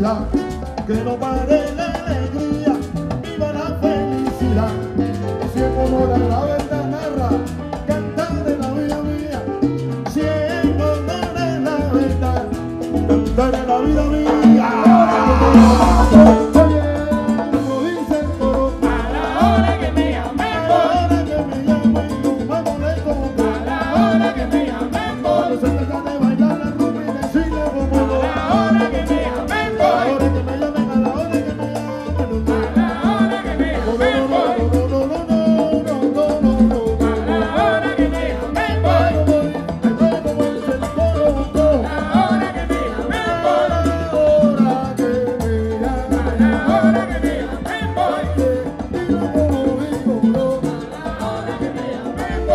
que no pare la alegría, viva la felicidad. Si es como la verdad narra, cantar de la vida mía. Si es la verdad, cantar de la vida mía.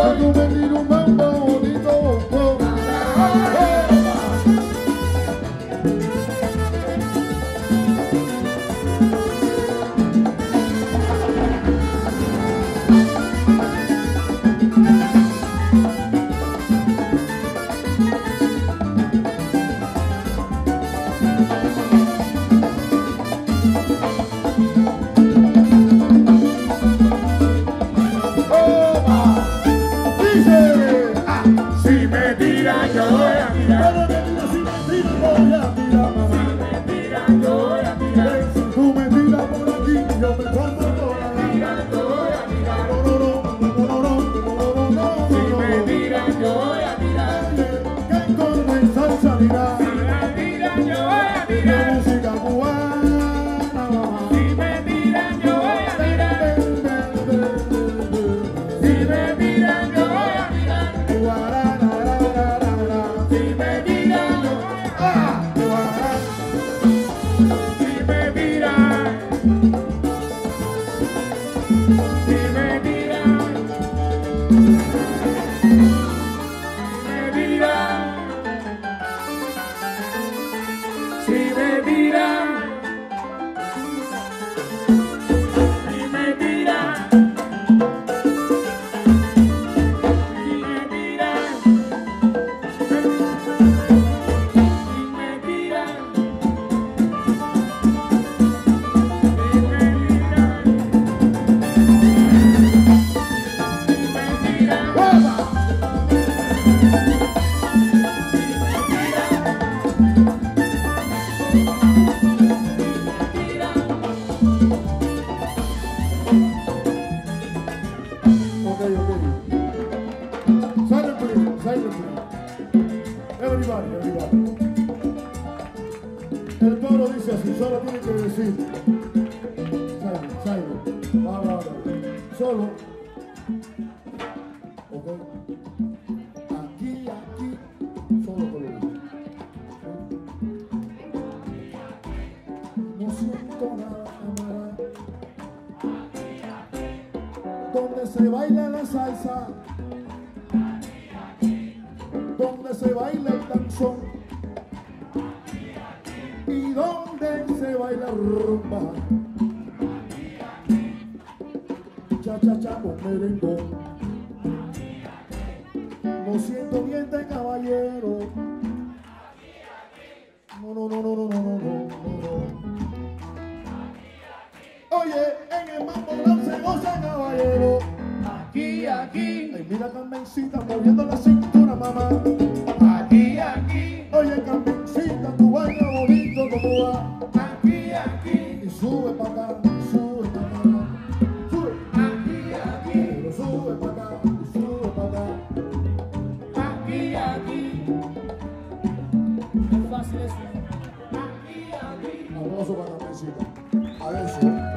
Para venir si me miras. El toro dice así, solo tiene que decir. Simon, Simon, va. Solo. Ok. Aquí, aquí, solo con el No siento nada, camarada. Donde se baila la salsa. se baila el danzón y donde se baila rumba. Cha cha cha un merengón. No siento bien de caballero. No, no, no, no, no, no, no, no. Oye, en el mambo no se goza caballero. Aquí, aquí. Ay, mira Carmencita moviendo Àwọn ọ̀ṣọ́ bàtà máa ń ṣe ìgbà. Àwọn ẹ̀ṣọ́.